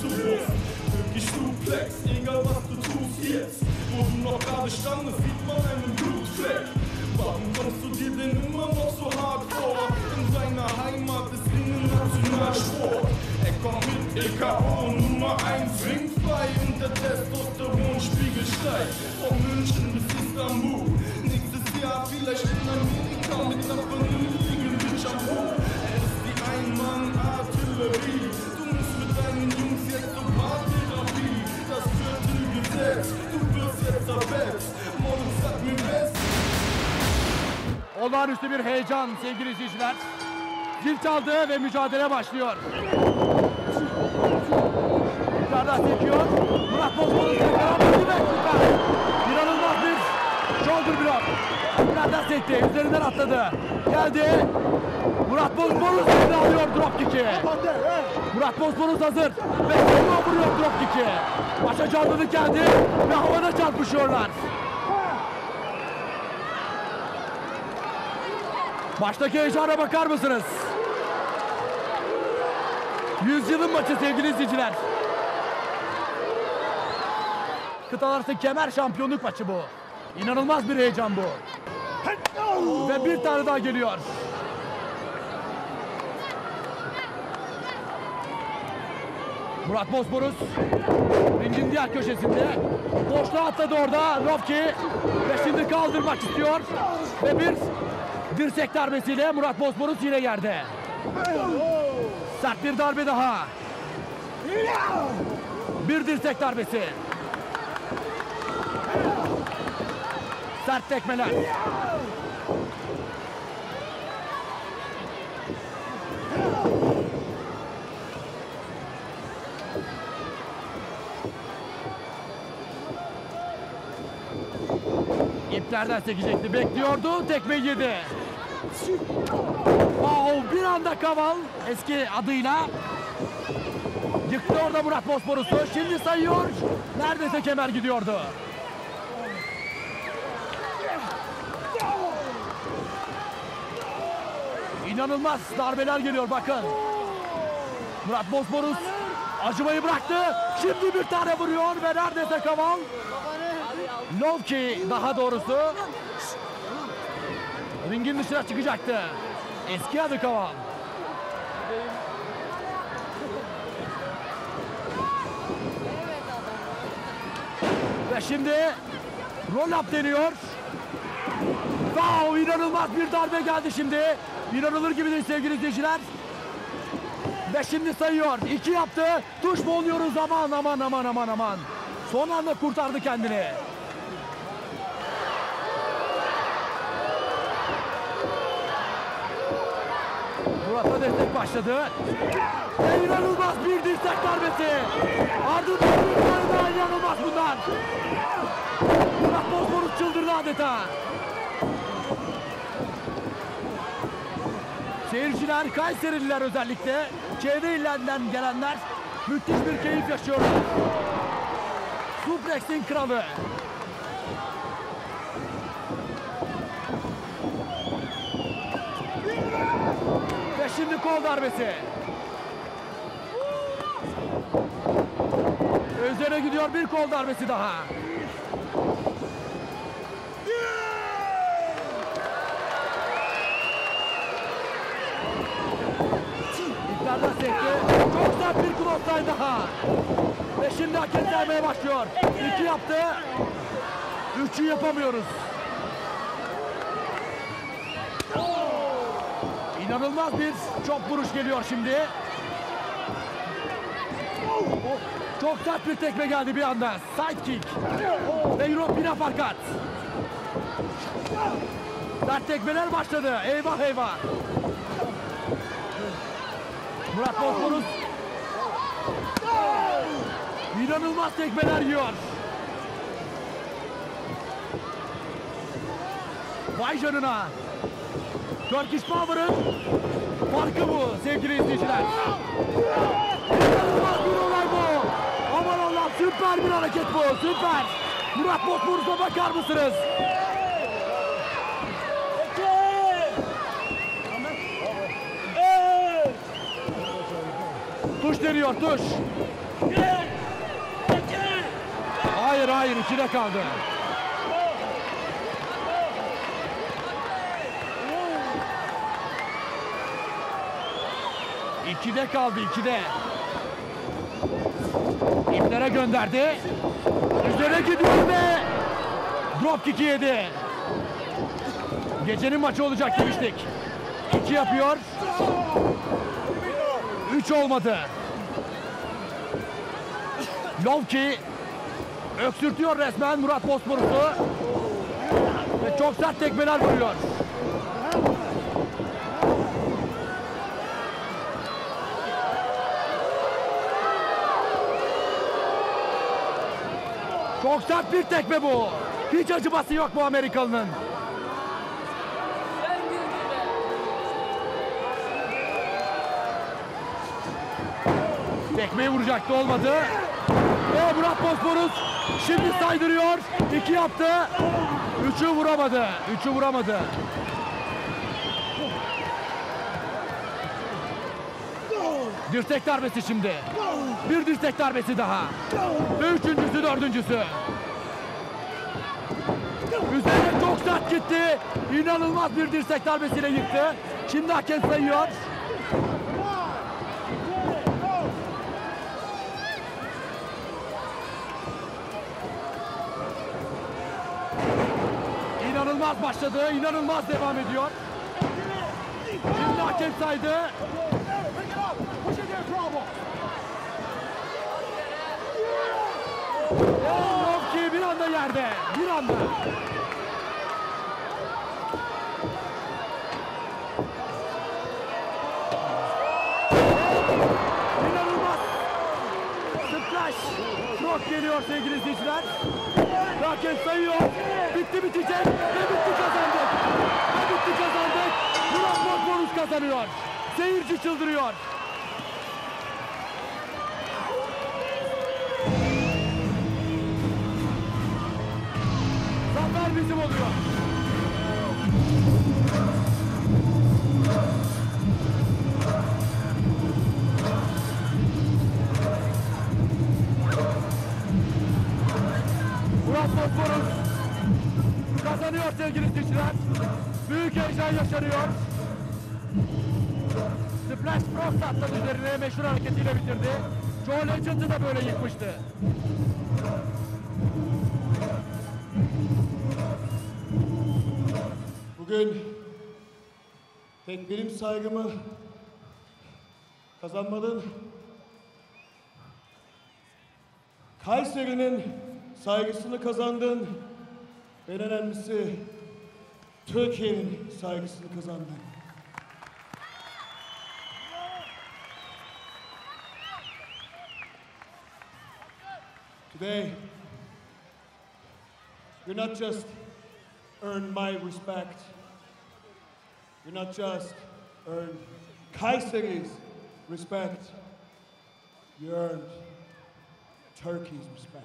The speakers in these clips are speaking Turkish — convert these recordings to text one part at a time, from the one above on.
zu Brust. Wirklich Suplex, egal was du tust jetzt. Wo du noch gerade standest, sieht man einen Blutfleck. Warum kommst du dir denn immer noch so hart vor? In seiner Heimat ist Ringen Nationalsport. Er kommt mit EKO Nummer 1 ringfrei und der Testosteronspiegel steigt. Von München bis Istanbul. Olağanüstü bir heyecan sevgili izleyiciler. Zil çaldı ve mücadele başlıyor. Yukarıdan sekiyor. Murat Bozman'ın tekrar ve süper. İnanılmaz bir shoulder block. Yukarıdan sekti. Üzerinden atladı. Geldi. Murat Bozman'ın üzerine alıyor drop kick'i. Murat Bozman'ın hazır. Ve sonra vuruyor drop kick'i. Başa canlılık geldi ve havada çarpışıyorlar. Maçtaki heyecana bakar mısınız? Yüzyılın maçı sevgili izleyiciler. Kıtalar kemer şampiyonluk maçı bu. İnanılmaz bir heyecan bu. Ve bir tane daha geliyor. Murat Bozboruz ringin diğer köşesinde. Boşluğa atladı orada Rovki. Ve şimdi kaldırmak istiyor. Ve bir dirsek darbesiyle Murat Bozboruz yine yerde. Sert bir darbe daha. Bir dirsek darbesi. Sert tekmeler. İplerden sekecekti. Bekliyordu. Tekmeyi yedi. Wow, bir anda Kaval eski adıyla yıktı orada Murat Bosporus'u. Şimdi sayıyor. Neredeyse kemer gidiyordu. İnanılmaz darbeler geliyor bakın. Murat Bosporus acımayı bıraktı. Şimdi bir tane vuruyor ve neredeyse Kaval. Lovki daha doğrusu ringin dışına çıkacaktı. Eski adı Kaval. Ve şimdi roll up deniyor. Wow inanılmaz bir darbe geldi şimdi. İnanılır gibi değil sevgili izleyiciler. Ve şimdi sayıyor. İki yaptı. Tuş mu oluyoruz aman aman aman aman aman. Son anda kurtardı kendini. Murat'a destek başladı. Ve inanılmaz bir dirsek darbesi. Ardından bir tane daha inanılmaz bunlar. Murat Bozboruz çıldırdı adeta. Seyirciler, Kayserililer özellikle, çevre illerinden gelenler müthiş bir keyif yaşıyorlar. Suplex'in kralı. Ve şimdi kol darbesi. Üzerine gidiyor bir kol darbesi daha. İplerden sekti. Çok sert bir crossline daha. Ve şimdi hakem saymaya başlıyor. İki yaptı. Üçü yapamıyoruz. İnanılmaz bir çok vuruş geliyor şimdi. Çok sert bir tekme geldi bir anda. Side kick. Ve European fakat. Sert tekmeler başladı. Eyvah eyvah. Murat Bozboruz. İnanılmaz tekmeler yiyor. Vay canına. Turkish Power'ın farkı bu sevgili izleyiciler. İnanılmaz bir olay bu. Aman Allah süper bir hareket bu süper. Murat Bozburuz'a bakar mısınız? Tuş deniyor tuş. Hayır hayır ikide kaldı. İkide kaldı ikide. İplere gönderdi. Üzerine gidiyor ve drop kick'i yedi. Gecenin maçı olacak demiştik. İki yapıyor. Üç olmadı. Lovki öksürtüyor resmen Murat Bosporus'u. Ve çok sert tekmeler vuruyor. Sert bir tekme bu. Hiç acıması yok bu Amerikalı'nın. Tekmeyi vuracaktı olmadı. Ve Murat Bosporus şimdi saydırıyor. İki yaptı. Üçü vuramadı. Üçü vuramadı. Dirsek darbesi şimdi. Bir dirsek darbesi daha. Ve üçüncüsü dördüncüsü. Üzerine çok sert gitti. İnanılmaz bir dirsek darbesiyle yıktı. Şimdi hakem sayıyor. İnanılmaz başladı. inanılmaz devam ediyor. Şimdi hakem saydı. Lovki bir anda yerde. Bir anda. İnanılmaz. Splash. Çok geliyor sevgili izleyiciler. Hakem sayıyor. Bitti bitecek. Ve bitti kazandık. Ve bitti kazandık. Murat Bozboruz kazanıyor. Seyirci çıldırıyor. Bizim oluyor. Murat Bozboruz kazanıyor sevgili izleyiciler. Büyük heyecan yaşanıyor. Splash Bros atladı üzerine meşhur hareketiyle bitirdi. Joe Legend'ı da böyle yıkmıştı. Bugün tek benim saygımı kazanmadın. Kayseri'nin saygısını kazandın. En önemlisi Türkiye'nin saygısını kazandın. Today, you're not just earn my respect. You not just earned Kayseri's respect, you earned Turkey's respect.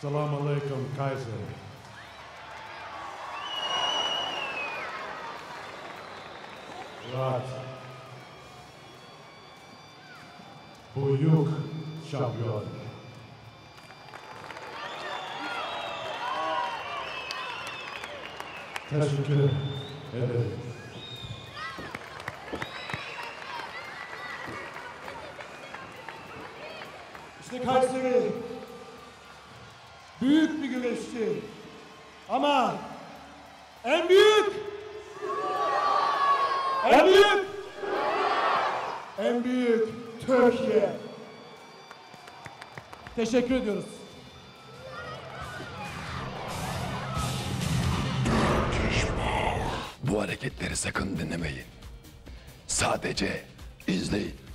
Salam alaikum Kaiser. Murat. Büyük şampiyon. Teşekkür ederim. İşte Kayseri büyük bir güreşçi. Ama en büyük en büyük en büyük Türkiye. Teşekkür ediyoruz. Bu hareketleri sakın dinlemeyin. Sadece izleyin.